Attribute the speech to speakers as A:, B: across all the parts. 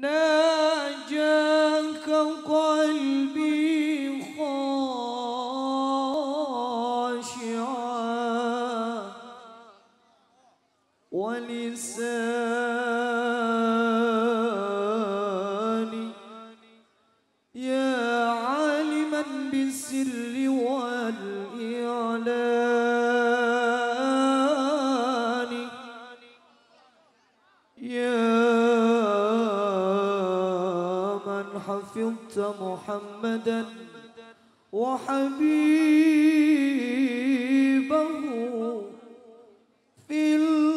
A: na chân không có محمدا وحبيبه في الغار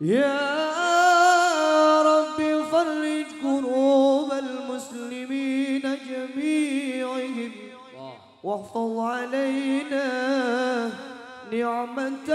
A: يا رب فرج كروب المسلمين جميعهم واحفظ علينا نعمة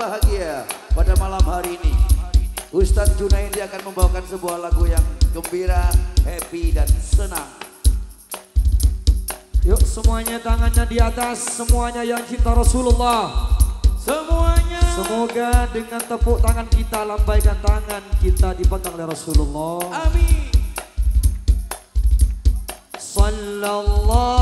B: bahagia pada malam hari ini. Ustadz Junaidi akan membawakan sebuah lagu yang gembira, happy dan senang.
A: Yuk semuanya tangannya di atas Semuanya yang cinta Rasulullah.
B: Semuanya.
A: Semoga dengan tepuk tangan kita Lambaikan tangan kita dipegang oleh Rasulullah.
B: Amin.
A: Sallallahu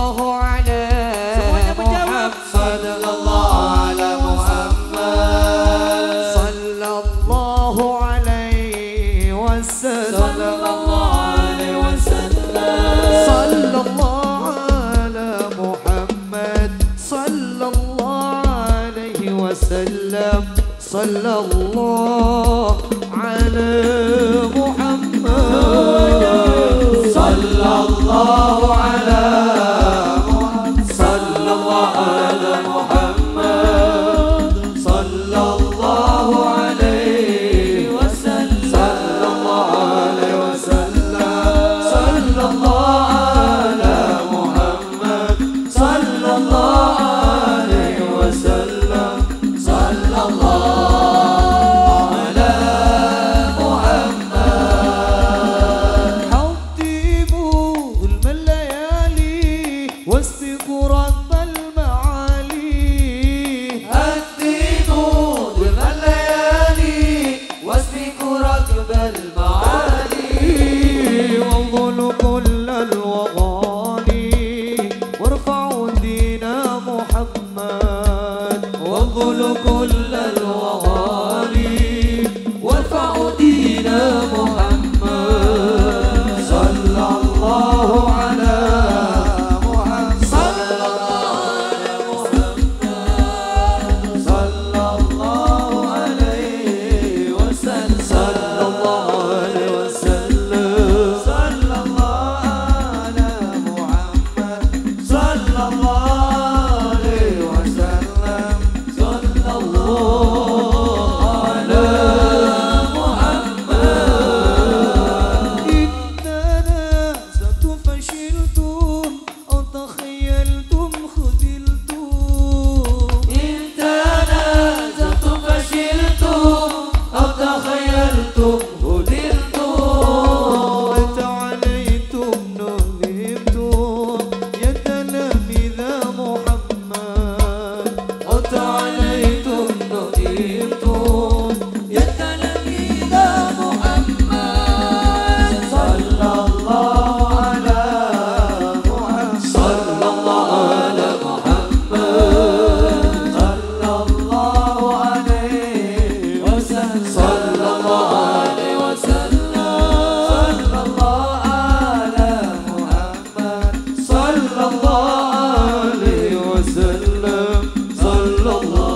A: 날 Oh.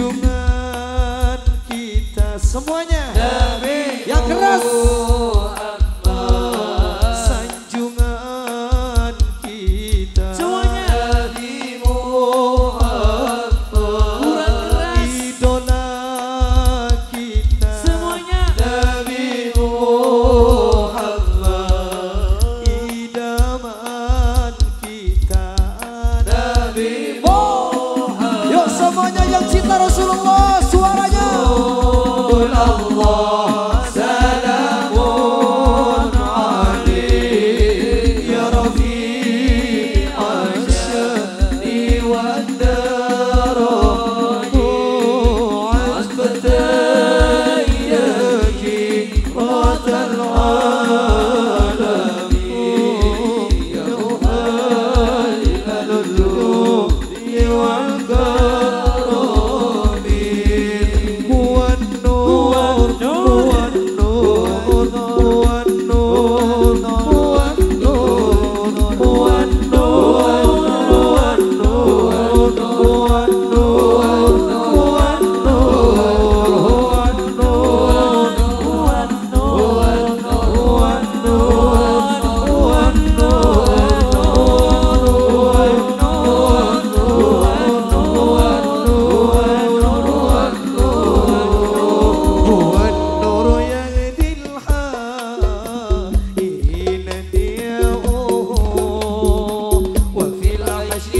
A: junjungan kita semuanya. Demi yang keras.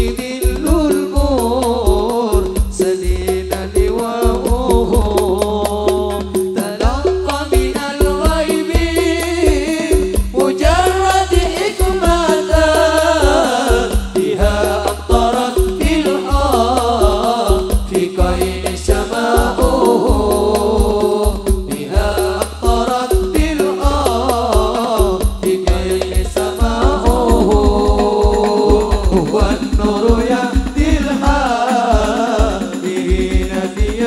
A: Baby. Yeah.